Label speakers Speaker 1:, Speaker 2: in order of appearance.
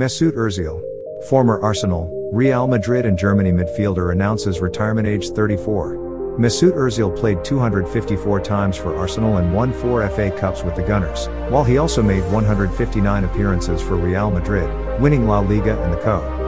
Speaker 1: Mesut Ozil, former Arsenal, Real Madrid and Germany midfielder announces retirement age 34. Mesut Ozil played 254 times for Arsenal and won 4 FA Cups with the Gunners, while he also made 159 appearances for Real Madrid, winning La Liga and the Co.